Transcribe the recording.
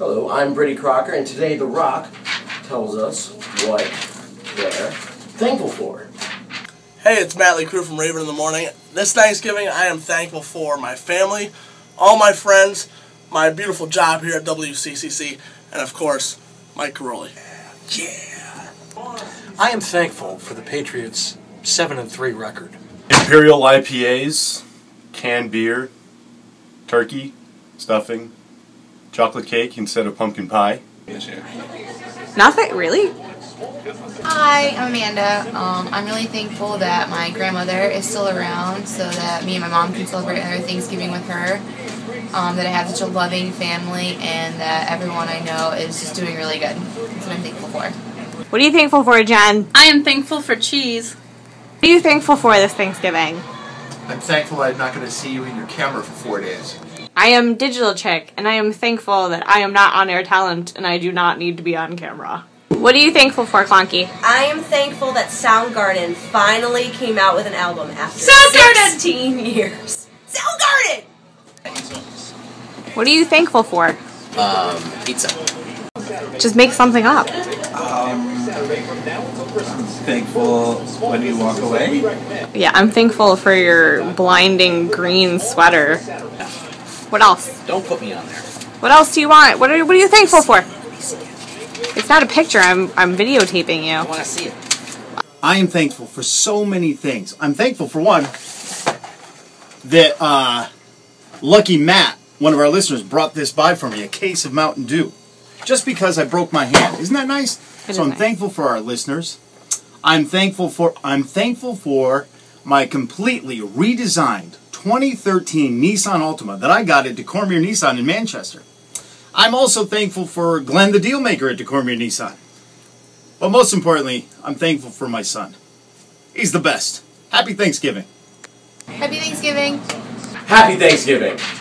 Hello, I'm Brady Crocker, and today The Rock tells us what they're thankful for. Hey, it's Matt Lee Crew from Raven in the Morning. This Thanksgiving, I am thankful for my family, all my friends, my beautiful job here at WCCC, and of course, Mike Karolyi. Yeah. I am thankful for the Patriots' 7 and 3 record. Imperial IPAs, canned beer, turkey, stuffing, chocolate cake instead of pumpkin pie. Nothing, really? Hi, I'm Amanda. Um, I'm really thankful that my grandmother is still around so that me and my mom can celebrate another Thanksgiving with her. Um, that I have such a loving family and that everyone I know is just doing really good. That's what I'm thankful for. What are you thankful for, Jen? I am thankful for cheese. What are you thankful for this Thanksgiving? I'm thankful I'm not going to see you in your camera for four days. I am Digital Chick, and I am thankful that I am not on air talent and I do not need to be on camera. What are you thankful for, Clonky? I am thankful that Soundgarden finally came out with an album after Soundgarden! 16 years. Soundgarden! What are you thankful for? Um, pizza. Just make something up. Um, thankful when you walk away. Yeah, I'm thankful for your blinding green sweater. What else? Don't put me on there. What else do you want? What are what are you thankful for? It's not a picture. I'm I'm videotaping you. I want to see it. I am thankful for so many things. I'm thankful for one that uh, Lucky Matt, one of our listeners, brought this by for me, a case of Mountain Dew, just because I broke my hand. Isn't that nice? It so I'm nice. thankful for our listeners. I'm thankful for I'm thankful for my completely redesigned 2013 Nissan Altima that I got at DeCormier Nissan in Manchester. I'm also thankful for Glenn the Dealmaker at DeCormier Nissan. But most importantly, I'm thankful for my son. He's the best. Happy Thanksgiving. Happy Thanksgiving. Happy Thanksgiving!